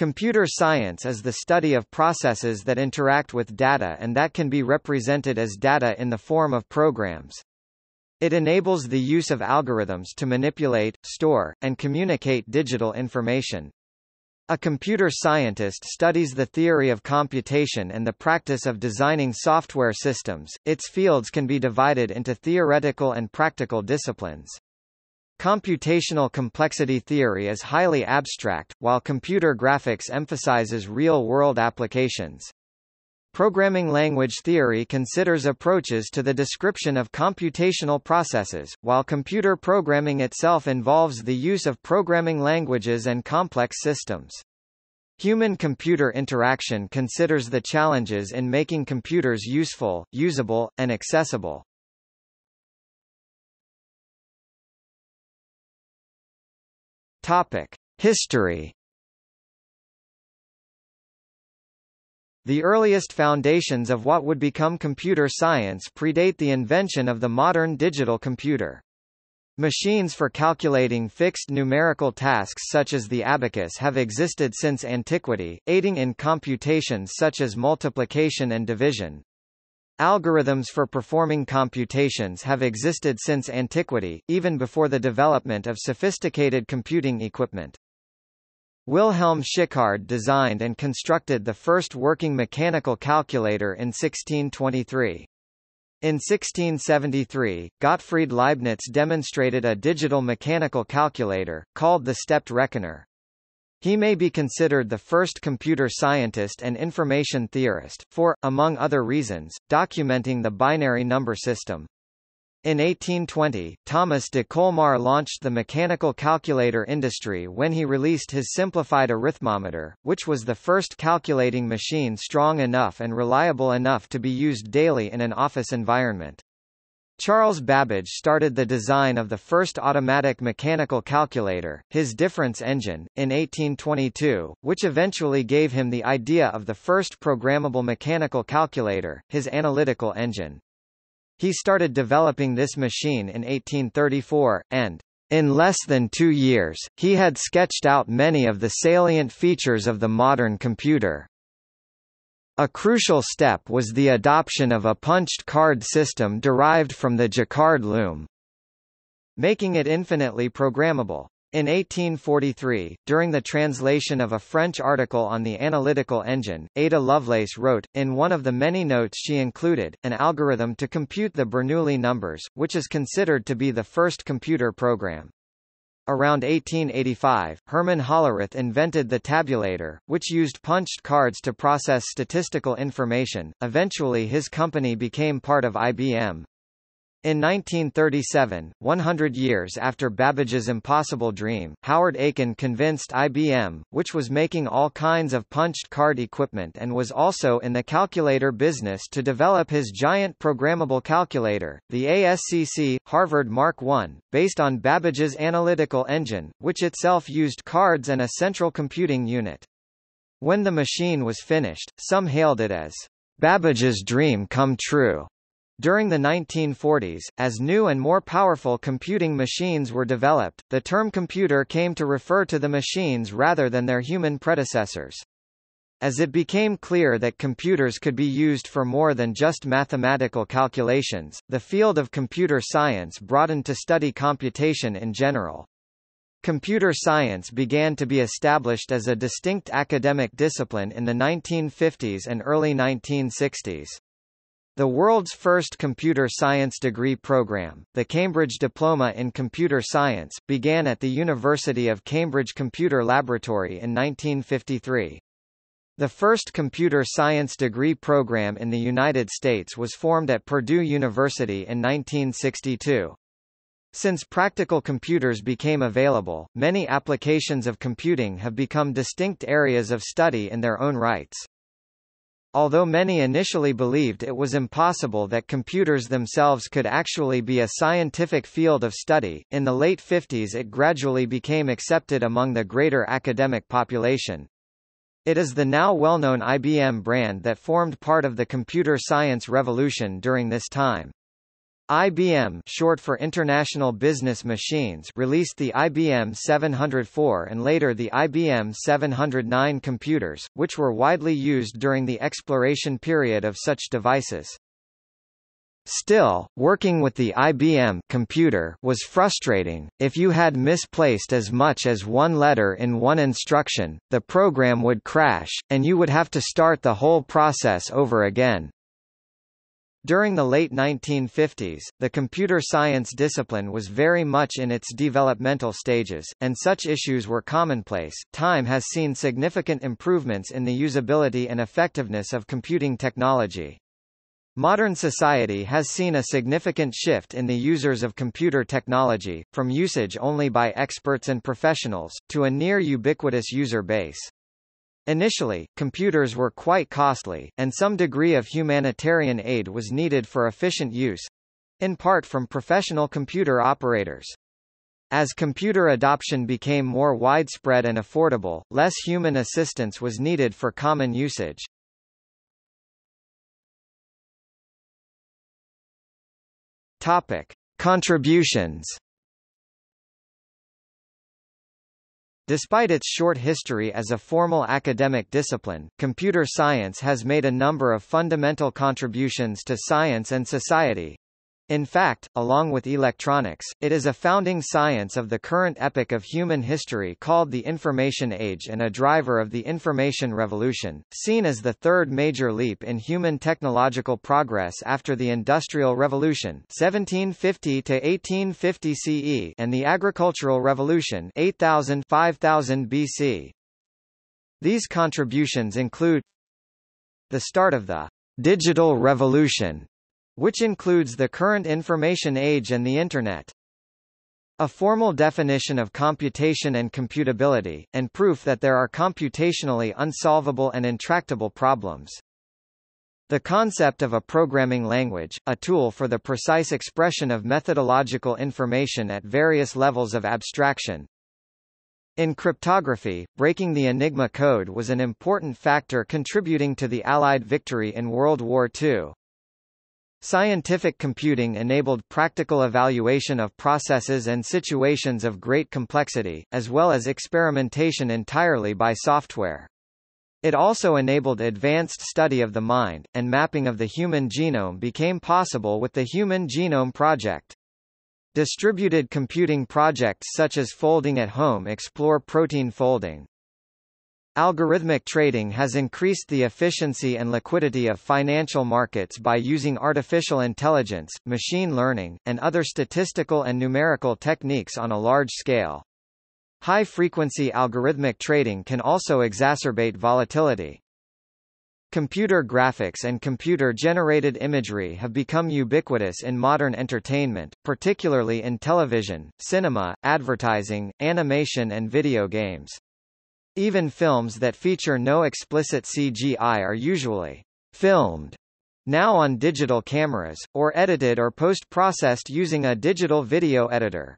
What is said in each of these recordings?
Computer science is the study of processes that interact with data and that can be represented as data in the form of programs. It enables the use of algorithms to manipulate, store, and communicate digital information. A computer scientist studies the theory of computation and the practice of designing software systems. Its fields can be divided into theoretical and practical disciplines. Computational complexity theory is highly abstract, while computer graphics emphasizes real-world applications. Programming language theory considers approaches to the description of computational processes, while computer programming itself involves the use of programming languages and complex systems. Human-computer interaction considers the challenges in making computers useful, usable, and accessible. Topic: History. The earliest foundations of what would become computer science predate the invention of the modern digital computer. Machines for calculating fixed numerical tasks such as the abacus have existed since antiquity, aiding in computations such as multiplication and division. Algorithms for performing computations have existed since antiquity, even before the development of sophisticated computing equipment. Wilhelm Schickard designed and constructed the first working mechanical calculator in 1623. In 1673, Gottfried Leibniz demonstrated a digital mechanical calculator, called the stepped reckoner. He may be considered the first computer scientist and information theorist, for, among other reasons, documenting the binary number system. In 1820, Thomas de Colmar launched the mechanical calculator industry when he released his simplified arithmometer, which was the first calculating machine strong enough and reliable enough to be used daily in an office environment. Charles Babbage started the design of the first automatic mechanical calculator, his difference engine, in 1822, which eventually gave him the idea of the first programmable mechanical calculator, his analytical engine. He started developing this machine in 1834, and in less than two years, he had sketched out many of the salient features of the modern computer. A crucial step was the adoption of a punched card system derived from the Jacquard loom, making it infinitely programmable. In 1843, during the translation of a French article on the analytical engine, Ada Lovelace wrote, in one of the many notes she included, an algorithm to compute the Bernoulli numbers, which is considered to be the first computer program. Around 1885, Herman Hollerith invented the tabulator, which used punched cards to process statistical information. Eventually his company became part of IBM. In 1937, 100 years after Babbage's impossible dream, Howard Aiken convinced IBM, which was making all kinds of punched card equipment and was also in the calculator business to develop his giant programmable calculator, the ASCC, Harvard Mark I, based on Babbage's analytical engine, which itself used cards and a central computing unit. When the machine was finished, some hailed it as Babbage's dream come true. During the 1940s, as new and more powerful computing machines were developed, the term computer came to refer to the machines rather than their human predecessors. As it became clear that computers could be used for more than just mathematical calculations, the field of computer science broadened to study computation in general. Computer science began to be established as a distinct academic discipline in the 1950s and early 1960s. The world's first computer science degree program, the Cambridge Diploma in Computer Science, began at the University of Cambridge Computer Laboratory in 1953. The first computer science degree program in the United States was formed at Purdue University in 1962. Since practical computers became available, many applications of computing have become distinct areas of study in their own rights. Although many initially believed it was impossible that computers themselves could actually be a scientific field of study, in the late 50s it gradually became accepted among the greater academic population. It is the now well-known IBM brand that formed part of the computer science revolution during this time. IBM short for International Business Machines released the IBM 704 and later the IBM 709 computers, which were widely used during the exploration period of such devices. Still, working with the IBM computer was frustrating. If you had misplaced as much as one letter in one instruction, the program would crash, and you would have to start the whole process over again. During the late 1950s, the computer science discipline was very much in its developmental stages, and such issues were commonplace. Time has seen significant improvements in the usability and effectiveness of computing technology. Modern society has seen a significant shift in the users of computer technology, from usage only by experts and professionals, to a near ubiquitous user base. Initially, computers were quite costly, and some degree of humanitarian aid was needed for efficient use in part from professional computer operators. As computer adoption became more widespread and affordable, less human assistance was needed for common usage. Topic: Contributions Despite its short history as a formal academic discipline, computer science has made a number of fundamental contributions to science and society. In fact, along with electronics, it is a founding science of the current epoch of human history called the Information Age and a driver of the Information Revolution, seen as the third major leap in human technological progress after the Industrial Revolution 1750 to 1850 CE and the Agricultural Revolution 8000 5000 BC. These contributions include the start of the digital revolution which includes the current information age and the Internet. A formal definition of computation and computability, and proof that there are computationally unsolvable and intractable problems. The concept of a programming language, a tool for the precise expression of methodological information at various levels of abstraction. In cryptography, breaking the Enigma code was an important factor contributing to the Allied victory in World War II. Scientific computing enabled practical evaluation of processes and situations of great complexity, as well as experimentation entirely by software. It also enabled advanced study of the mind, and mapping of the human genome became possible with the Human Genome Project. Distributed computing projects such as Folding at Home explore protein folding. Algorithmic trading has increased the efficiency and liquidity of financial markets by using artificial intelligence, machine learning, and other statistical and numerical techniques on a large scale. High-frequency algorithmic trading can also exacerbate volatility. Computer graphics and computer-generated imagery have become ubiquitous in modern entertainment, particularly in television, cinema, advertising, animation and video games. Even films that feature no explicit CGI are usually filmed now on digital cameras, or edited or post-processed using a digital video editor.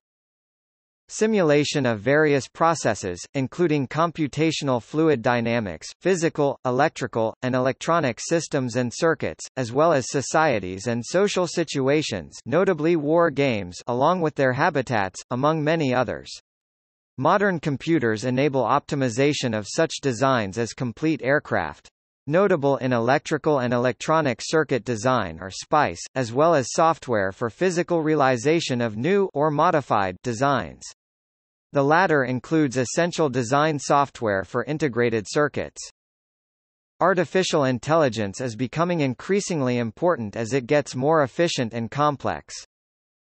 Simulation of various processes, including computational fluid dynamics, physical, electrical, and electronic systems and circuits, as well as societies and social situations notably war games along with their habitats, among many others. Modern computers enable optimization of such designs as complete aircraft. Notable in electrical and electronic circuit design are SPICE, as well as software for physical realization of new or modified designs. The latter includes essential design software for integrated circuits. Artificial intelligence is becoming increasingly important as it gets more efficient and complex.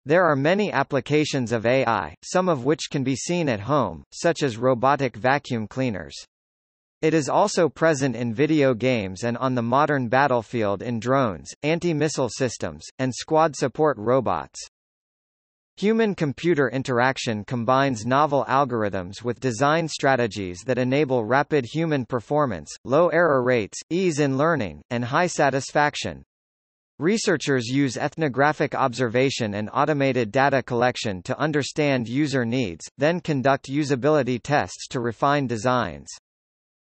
There are many applications of AI, some of which can be seen at home, such as robotic vacuum cleaners. It is also present in video games and on the modern battlefield in drones, anti-missile systems, and squad support robots. Human-computer interaction combines novel algorithms with design strategies that enable rapid human performance, low error rates, ease in learning, and high satisfaction. Researchers use ethnographic observation and automated data collection to understand user needs, then conduct usability tests to refine designs.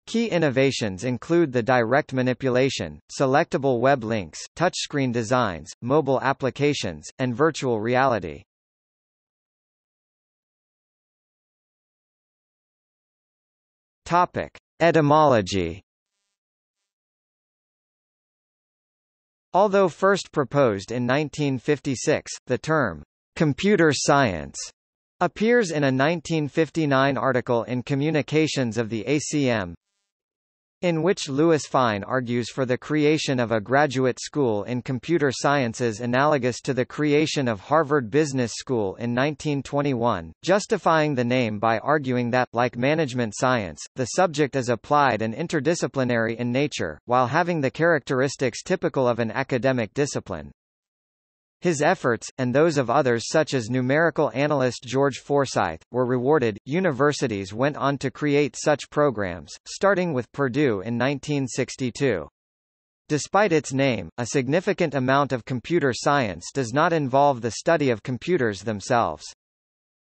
Key innovations include the direct manipulation, selectable web links, touchscreen designs, mobile applications, and virtual reality. Topic: Etymology. Although first proposed in 1956, the term computer science appears in a 1959 article in Communications of the ACM, in which Louis Fein argues for the creation of a graduate school in computer sciences analogous to the creation of Harvard Business School in 1921, justifying the name by arguing that, like management science, the subject is applied and interdisciplinary in nature, while having the characteristics typical of an academic discipline. His efforts, and those of others such as numerical analyst George Forsythe, were rewarded. Universities went on to create such programs, starting with Purdue in 1962. Despite its name, a significant amount of computer science does not involve the study of computers themselves.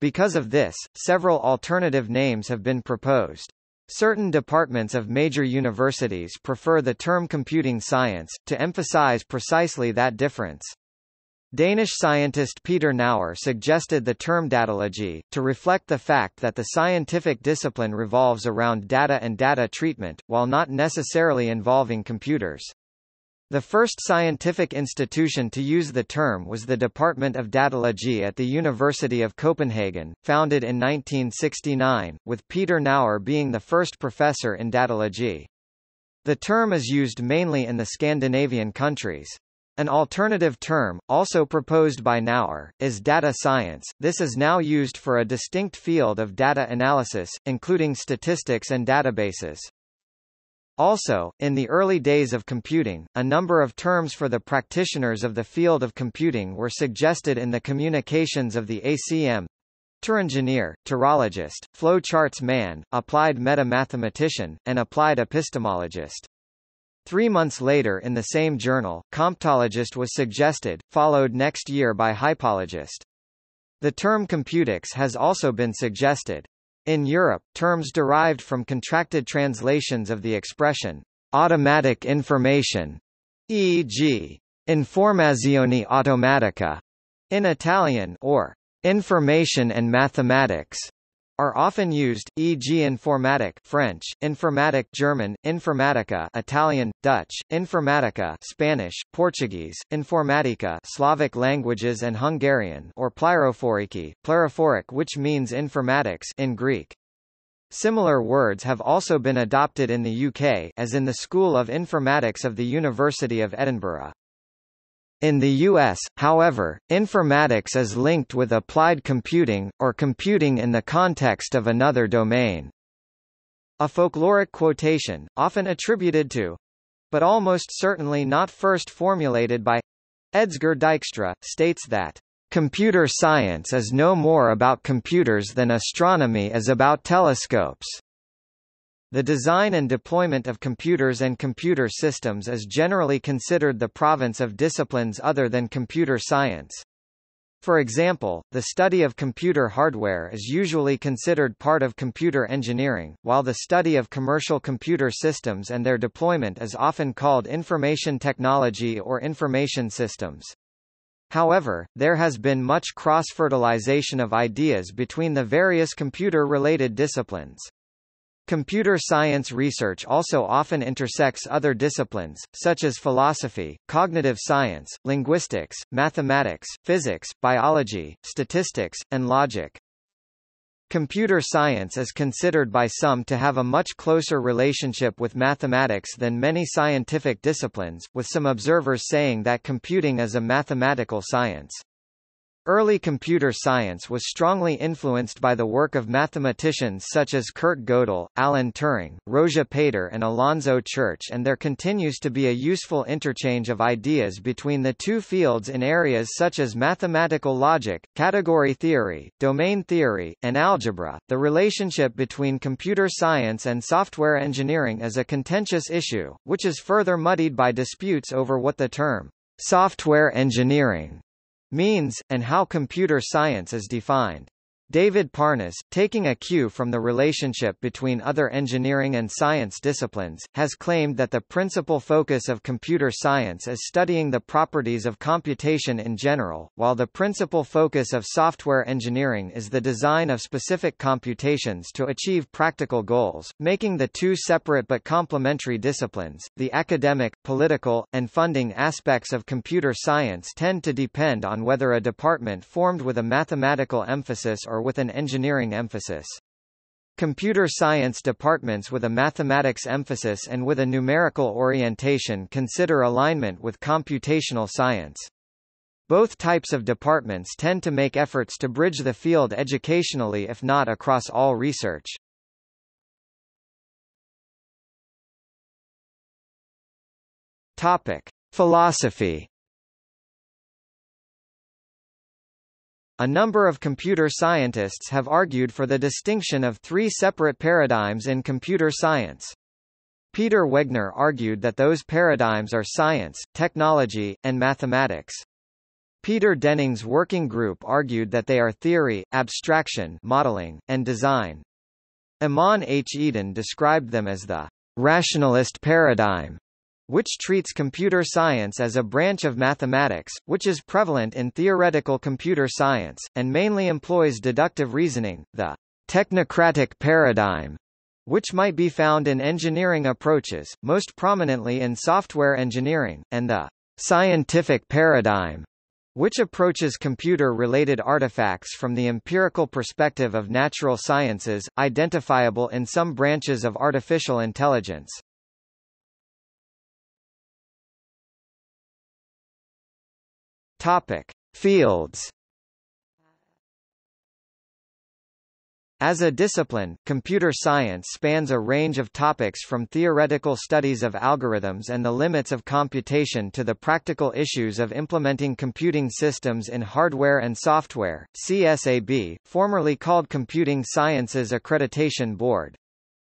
Because of this, several alternative names have been proposed. Certain departments of major universities prefer the term computing science, to emphasize precisely that difference. Danish scientist Peter Naur suggested the term datalogy, to reflect the fact that the scientific discipline revolves around data and data treatment, while not necessarily involving computers. The first scientific institution to use the term was the Department of Datalogy at the University of Copenhagen, founded in 1969, with Peter Naur being the first professor in datalogy. The term is used mainly in the Scandinavian countries. An alternative term, also proposed by Naur, is data science. This is now used for a distinct field of data analysis, including statistics and databases. Also, in the early days of computing, a number of terms for the practitioners of the field of computing were suggested in the communications of the ACM. Turingineer, Turologist, flowcharts man, applied meta-mathematician, and applied epistemologist. Three months later in the same journal, comptologist was suggested, followed next year by hypologist. The term computics has also been suggested. In Europe, terms derived from contracted translations of the expression, automatic information, e.g., informazione automatica, in Italian, or information and mathematics, are often used, e.g. informatique French, Informatik German, informatica Italian, Dutch, informatica Spanish, Portuguese, informatika Slavic languages and Hungarian or pliroforiki, plyrophoric which means informatics in Greek. Similar words have also been adopted in the UK as in the School of Informatics of the University of Edinburgh. In the U.S., however, informatics is linked with applied computing, or computing in the context of another domain. A folkloric quotation, often attributed to but almost certainly not first formulated by Edsger Dijkstra, states that computer science is no more about computers than astronomy is about telescopes. The design and deployment of computers and computer systems is generally considered the province of disciplines other than computer science. For example, the study of computer hardware is usually considered part of computer engineering, while the study of commercial computer systems and their deployment is often called information technology or information systems. However, there has been much cross-fertilization of ideas between the various computer-related disciplines. Computer science research also often intersects other disciplines, such as philosophy, cognitive science, linguistics, mathematics, physics, biology, statistics, and logic. Computer science is considered by some to have a much closer relationship with mathematics than many scientific disciplines, with some observers saying that computing is a mathematical science. Early computer science was strongly influenced by the work of mathematicians such as Kurt Gödel, Alan Turing, Rózsa Péter and Alonzo Church and there continues to be a useful interchange of ideas between the two fields in areas such as mathematical logic, category theory, domain theory, and algebra. The relationship between computer science and software engineering is a contentious issue, which is further muddied by disputes over what the term software engineering means, and how computer science is defined. David Parnas, taking a cue from the relationship between other engineering and science disciplines, has claimed that the principal focus of computer science is studying the properties of computation in general, while the principal focus of software engineering is the design of specific computations to achieve practical goals, making the two separate but complementary disciplines. The academic, political, and funding aspects of computer science tend to depend on whether a department formed with a mathematical emphasis or with an engineering emphasis. Computer science departments with a mathematics emphasis and with a numerical orientation consider alignment with computational science. Both types of departments tend to make efforts to bridge the field educationally if not across all research. Topic: Philosophy A number of computer scientists have argued for the distinction of three separate paradigms in computer science. Peter Wegner argued that those paradigms are science, technology, and mathematics. Peter Denning's working group argued that they are theory, abstraction modeling, and design. Amnon H. Eden described them as the rationalist paradigm which treats computer science as a branch of mathematics, which is prevalent in theoretical computer science, and mainly employs deductive reasoning, the technocratic paradigm, which might be found in engineering approaches, most prominently in software engineering, and the scientific paradigm, which approaches computer-related artifacts from the empirical perspective of natural sciences, identifiable in some branches of artificial intelligence. Topic: Fields. As a discipline, computer science spans a range of topics from theoretical studies of algorithms and the limits of computation to the practical issues of implementing computing systems in hardware and software. CSAB, formerly called Computing Sciences Accreditation Board,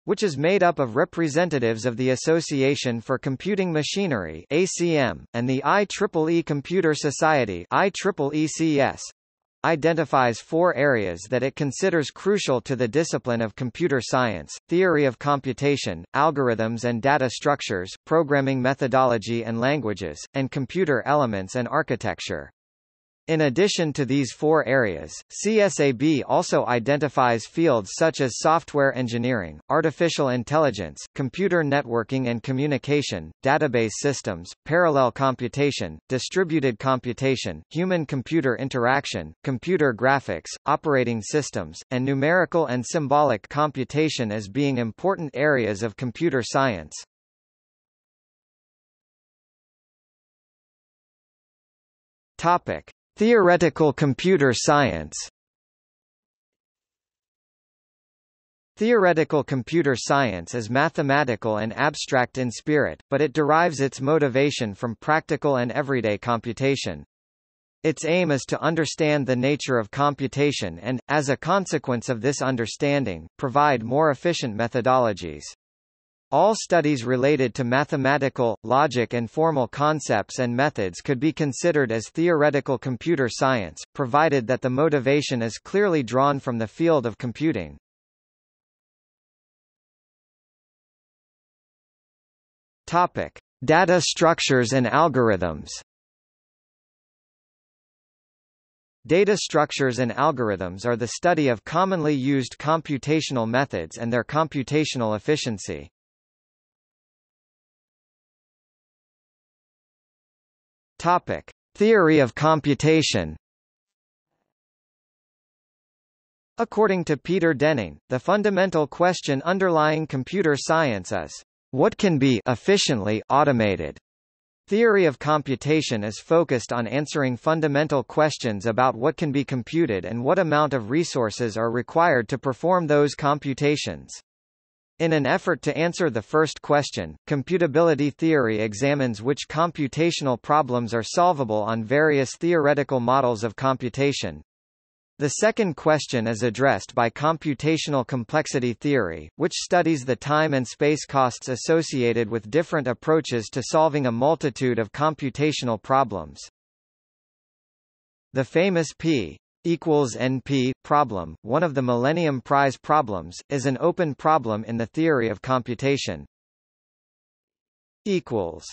which is made up of representatives of the Association for Computing Machinery ACM, and the IEEE Computer Society IEEECS, identifies four areas that it considers crucial to the discipline of computer science, theory of computation, algorithms and data structures, programming methodology and languages, and computer elements and architecture. In addition to these four areas, CSAB also identifies fields such as software engineering, artificial intelligence, computer networking and communication, database systems, parallel computation, distributed computation, human-computer interaction, computer graphics, operating systems, and numerical and symbolic computation as being important areas of computer science. Topic. Theoretical computer science Theoretical computer science is mathematical and abstract in spirit, but it derives its motivation from practical and everyday computation. Its aim is to understand the nature of computation and, as a consequence of this understanding, provide more efficient methodologies. All studies related to mathematical, logic and formal concepts and methods could be considered as theoretical computer science, provided that the motivation is clearly drawn from the field of computing. Topic: Data structures and algorithms. Data structures and algorithms are the study of commonly used computational methods and their computational efficiency. Topic: Theory of computation. According to Peter Denning, the fundamental question underlying computer science is what can be efficiently automated. Theory of computation is focused on answering fundamental questions about what can be computed and what amount of resources are required to perform those computations. In an effort to answer the first question, computability theory examines which computational problems are solvable on various theoretical models of computation. The second question is addressed by computational complexity theory, which studies the time and space costs associated with different approaches to solving a multitude of computational problems. The famous P equals NP problem, one of the Millennium Prize problems, is an open problem in the theory of computation. equals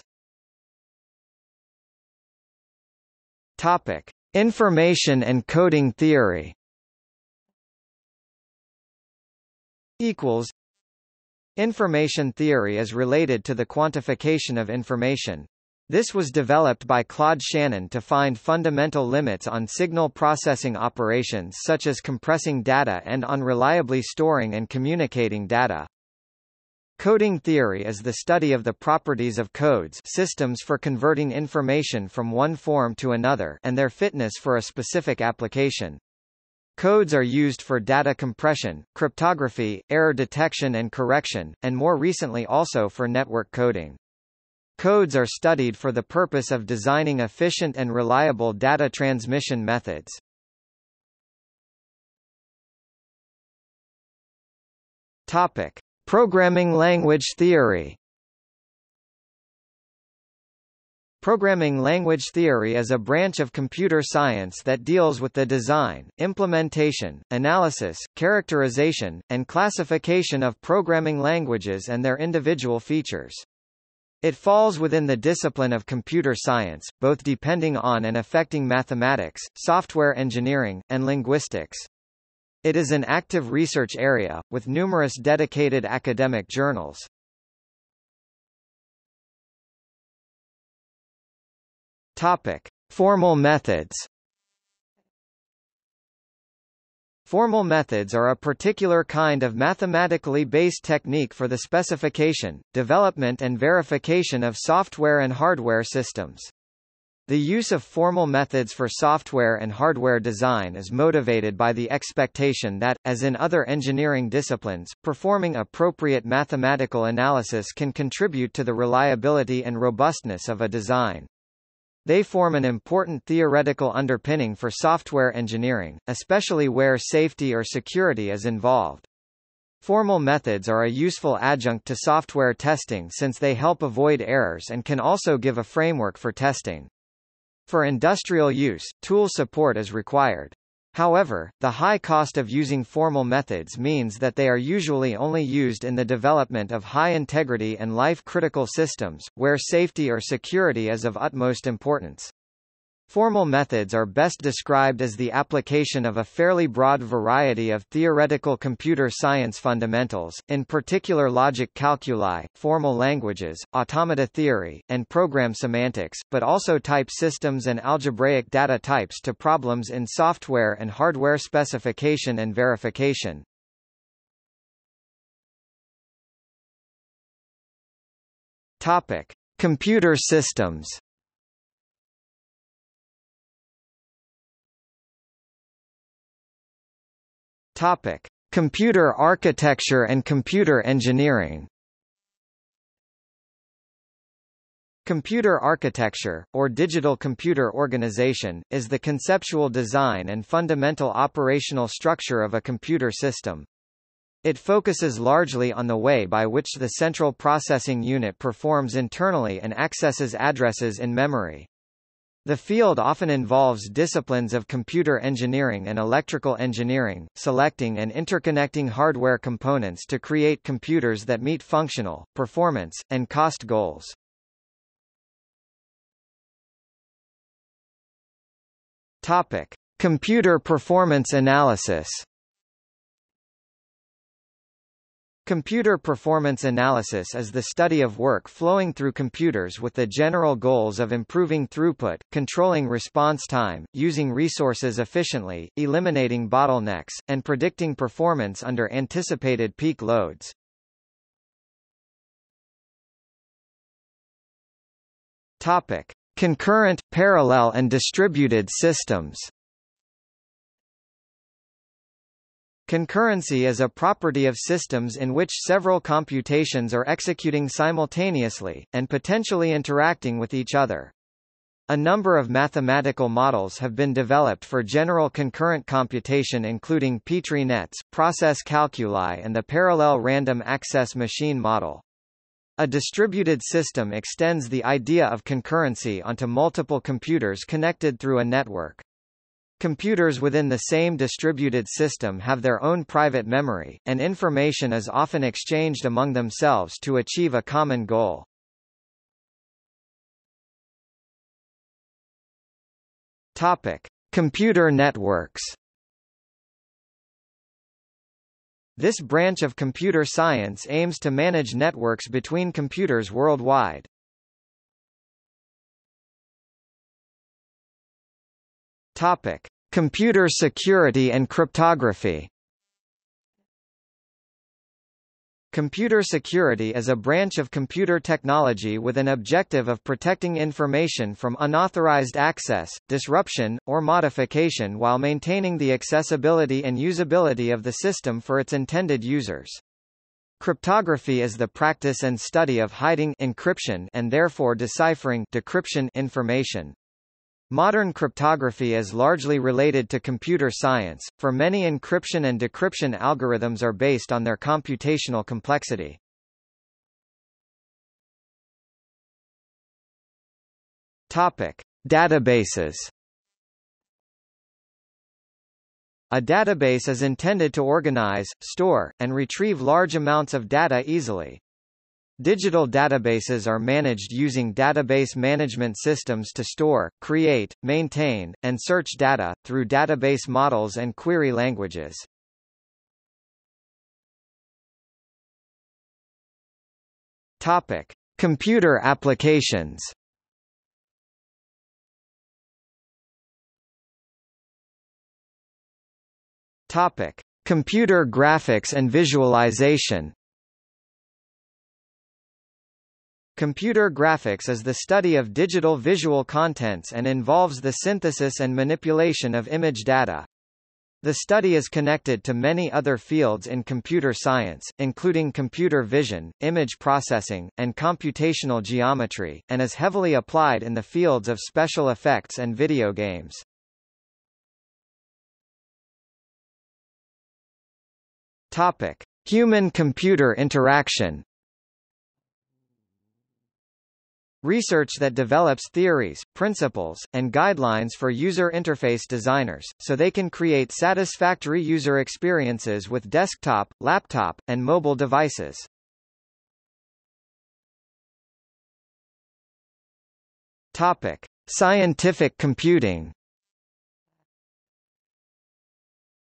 Topic: Information and coding theory. equals Information theory is related to the quantification of information. This was developed by Claude Shannon to find fundamental limits on signal processing operations such as compressing data and on reliably storing and communicating data. Coding theory is the study of the properties of codes systems for converting information from one form to another and their fitness for a specific application. Codes are used for data compression, cryptography, error detection and correction, and more recently also for network coding. Codes are studied for the purpose of designing efficient and reliable data transmission methods. Topic: Programming language theory. Programming language theory is a branch of computer science that deals with the design, implementation, analysis, characterization, and classification of programming languages and their individual features. It falls within the discipline of computer science, both depending on and affecting mathematics, software engineering, and linguistics. It is an active research area, with numerous dedicated academic journals. Topic. Formal methods Formal methods are a particular kind of mathematically based technique for the specification, development and verification of software and hardware systems. The use of formal methods for software and hardware design is motivated by the expectation that, as in other engineering disciplines, performing appropriate mathematical analysis can contribute to the reliability and robustness of a design. They form an important theoretical underpinning for software engineering, especially where safety or security is involved. Formal methods are a useful adjunct to software testing since they help avoid errors and can also give a framework for testing. For industrial use, tool support is required. However, the high cost of using formal methods means that they are usually only used in the development of high-integrity and life-critical systems, where safety or security is of utmost importance. Formal methods are best described as the application of a fairly broad variety of theoretical computer science fundamentals, in particular logic calculi, formal languages, automata theory, and program semantics, but also type systems and algebraic data types to problems in software and hardware specification and verification. Topic: Computer systems. Topic: Computer architecture and computer engineering. Computer architecture, or digital computer organization, is the conceptual design and fundamental operational structure of a computer system. It focuses largely on the way by which the central processing unit performs internally and accesses addresses in memory. The field often involves disciplines of computer engineering and electrical engineering, selecting and interconnecting hardware components to create computers that meet functional, performance, and cost goals. Topic: Computer performance analysis. Computer performance analysis is the study of work flowing through computers with the general goals of improving throughput, controlling response time, using resources efficiently, eliminating bottlenecks, and predicting performance under anticipated peak loads. Topic: Concurrent, parallel and distributed systems. Concurrency is a property of systems in which several computations are executing simultaneously, and potentially interacting with each other. A number of mathematical models have been developed for general concurrent computation including Petri nets, process calculi and the parallel random access machine model. A distributed system extends the idea of concurrency onto multiple computers connected through a network. Computers within the same distributed system have their own private memory, and information is often exchanged among themselves to achieve a common goal. Topic: Computer networks. This branch of computer science aims to manage networks between computers worldwide. Topic: Computer security and cryptography. Computer security is a branch of computer technology with an objective of protecting information from unauthorized access, disruption, or modification while maintaining the accessibility and usability of the system for its intended users. Cryptography is the practice and study of hiding encryption and therefore deciphering decryption information. Modern cryptography is largely related to computer science, for many encryption and decryption algorithms are based on their computational complexity. Topic: Databases. A database is intended to organize, store, and retrieve large amounts of data easily. Digital databases are managed using database management systems to store, create, maintain, and search data, through database models and query languages. Topic. Computer applications Topic. Computer graphics and visualization Computer graphics is the study of digital visual contents and involves the synthesis and manipulation of image data. The study is connected to many other fields in computer science, including computer vision, image processing, and computational geometry, and is heavily applied in the fields of special effects and video games. Topic: Human-computer interaction Research that develops theories, principles, and guidelines for user interface designers, so they can create satisfactory user experiences with desktop, laptop, and mobile devices. Topic: Scientific computing.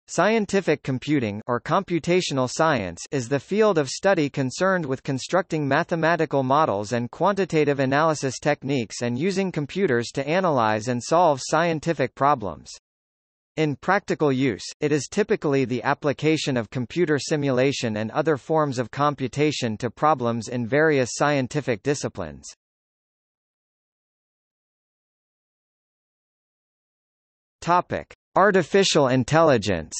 Scientific computing or computational science is the field of study concerned with constructing mathematical models and quantitative analysis techniques and using computers to analyze and solve scientific problems. In practical use, it is typically the application of computer simulation and other forms of computation to problems in various scientific disciplines. Topic: Artificial intelligence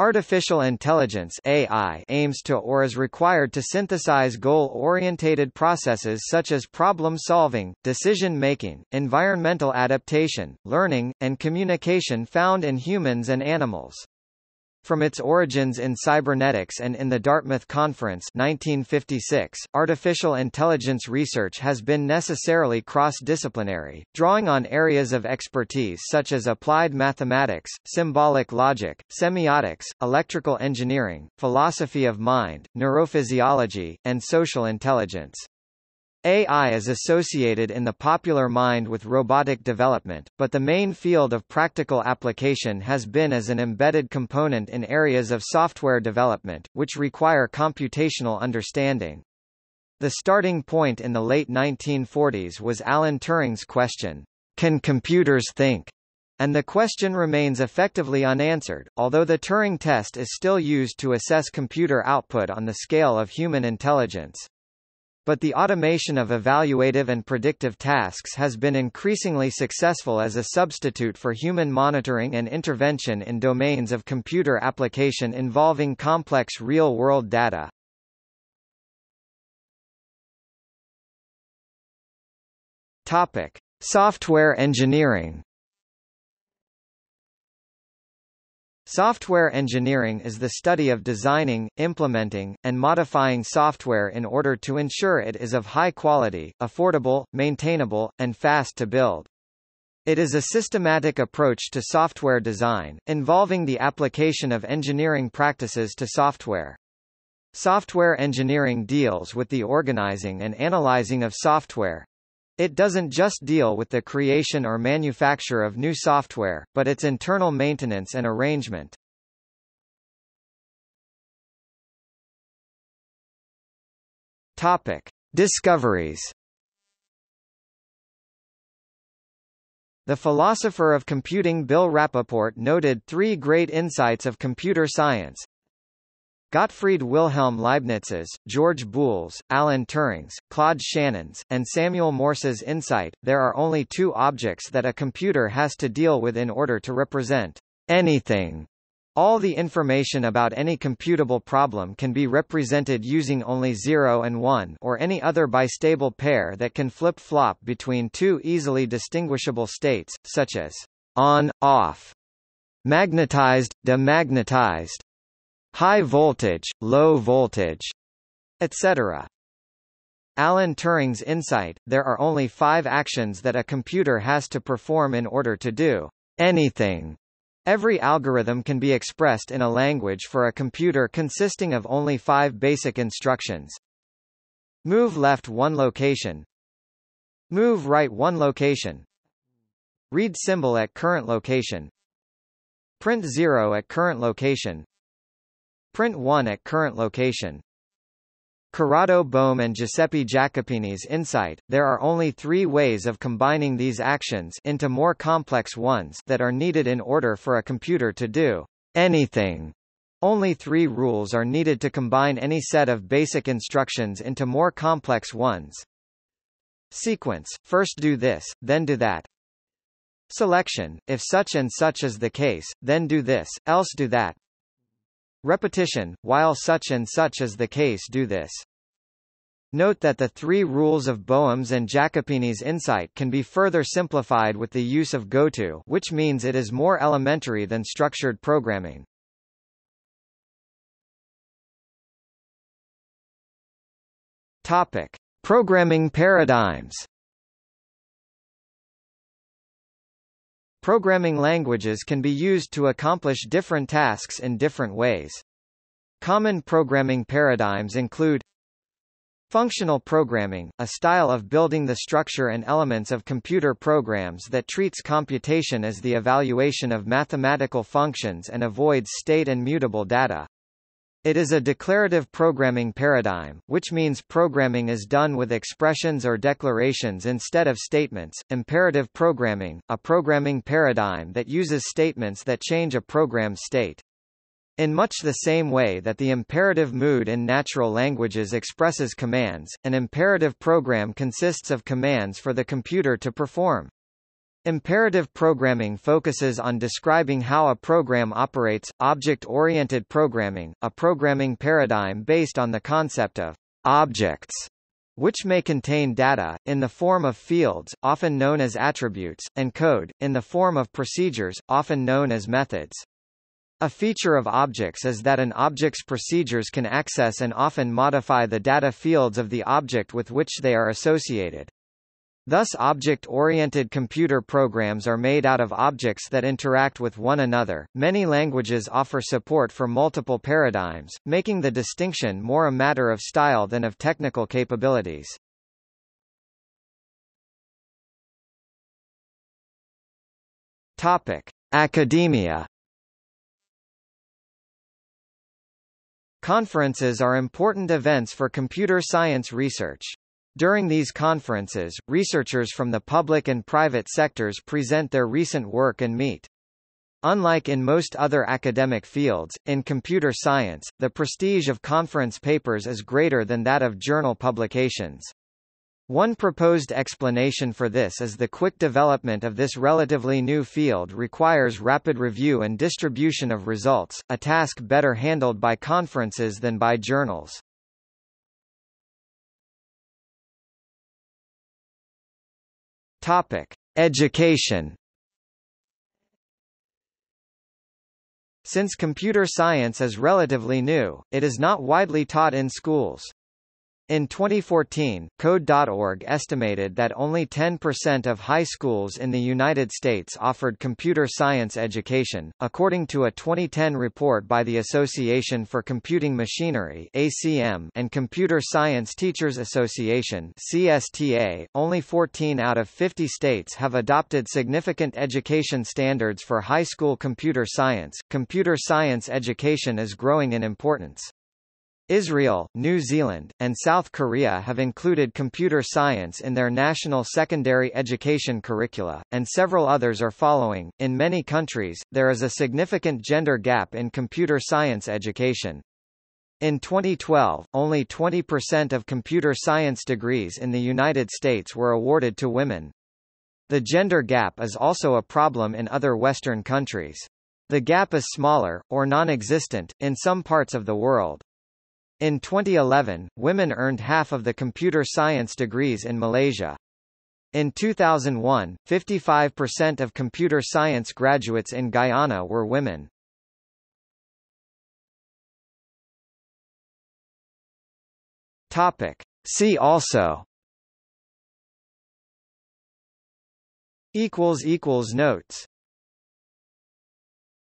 Artificial intelligence AI aims to or is required to synthesize goal-orientated processes such as problem-solving, decision-making, environmental adaptation, learning, and communication found in humans and animals. From its origins in cybernetics and in the Dartmouth Conference 1956, artificial intelligence research has been necessarily cross-disciplinary, drawing on areas of expertise such as applied mathematics, symbolic logic, semiotics, electrical engineering, philosophy of mind, neurophysiology, and social intelligence. AI is associated in the popular mind with robotic development, but the main field of practical application has been as an embedded component in areas of software development, which require computational understanding. The starting point in the late 1940s was Alan Turing's question, Can computers think? And the question remains effectively unanswered, although the Turing test is still used to assess computer output on the scale of human intelligence. But the automation of evaluative and predictive tasks has been increasingly successful as a substitute for human monitoring and intervention in domains of computer application involving complex real-world data. Topic: Software engineering Software engineering is the study of designing, implementing, and modifying software in order to ensure it is of high quality, affordable, maintainable, and fast to build. It is a systematic approach to software design, involving the application of engineering practices to software. Software engineering deals with the organizing and analyzing of software. It doesn't just deal with the creation or manufacture of new software, but its internal maintenance and arrangement. Topic: Discoveries The philosopher of computing Bill Rapaport noted three great insights of computer science. Gottfried Wilhelm Leibniz's, George Boole's, Alan Turing's, Claude Shannon's, and Samuel Morse's insight, there are only two objects that a computer has to deal with in order to represent anything. All the information about any computable problem can be represented using only 0 and 1 or any other bistable pair that can flip-flop between two easily distinguishable states, such as on, off, magnetized, demagnetized, high voltage, low voltage, etc. Alan Turing's insight, there are only five actions that a computer has to perform in order to do anything. Every algorithm can be expressed in a language for a computer consisting of only five basic instructions. Move left one location. Move right one location. Read symbol at current location. Print 0 at current location. Print 1 at current location. Corrado Böhm and Giuseppe Jacopini's insight, there are only three ways of combining these actions into more complex ones that are needed in order for a computer to do anything. Only three rules are needed to combine any set of basic instructions into more complex ones. Sequence, first do this, then do that. Selection, if such and such is the case, then do this, else do that. Repetition, while such and such is the case do this. Note that the three rules of Böhm's and Jacopini's insight can be further simplified with the use of goto which means it is more elementary than structured programming. Topic. Programming paradigms Programming languages can be used to accomplish different tasks in different ways. Common programming paradigms include Functional programming, a style of building the structure and elements of computer programs that treats computation as the evaluation of mathematical functions and avoids state and mutable data. It is a declarative programming paradigm, which means programming is done with expressions or declarations instead of statements. Imperative programming, a programming paradigm that uses statements that change a program's state. In much the same way that the imperative mood in natural languages expresses commands, an imperative program consists of commands for the computer to perform. Imperative programming focuses on describing how a program operates. Object-oriented programming, a programming paradigm based on the concept of objects, which may contain data, in the form of fields, often known as attributes, and code, in the form of procedures, often known as methods. A feature of objects is that an object's procedures can access and often modify the data fields of the object with which they are associated. Thus object-oriented computer programs are made out of objects that interact with one another. Many languages offer support for multiple paradigms, making the distinction more a matter of style than of technical capabilities. Topic: Academia Conferences are important events for computer science research. During these conferences, researchers from the public and private sectors present their recent work and meet. Unlike in most other academic fields, in computer science, the prestige of conference papers is greater than that of journal publications. One proposed explanation for this is the quick development of this relatively new field requires rapid review and distribution of results, a task better handled by conferences than by journals. Topic: Education. Since computer science is relatively new, it is not widely taught in schools. In 2014, Code.org estimated that only 10% of high schools in the United States offered computer science education, according to a 2010 report by the Association for Computing Machinery (ACM) and Computer Science Teachers Association (CSTA). Only 14 out of 50 states have adopted significant education standards for high school computer science. Computer science education is growing in importance. Israel, New Zealand, and South Korea have included computer science in their national secondary education curricula, and several others are following. In many countries, there is a significant gender gap in computer science education. In 2012, only 20% of computer science degrees in the United States were awarded to women. The gender gap is also a problem in other Western countries. The gap is smaller, or non-existent, in some parts of the world. In 2011, women earned half of the computer science degrees in Malaysia. In 2001, 55% of computer science graduates in Guyana were women. Topic. See also notes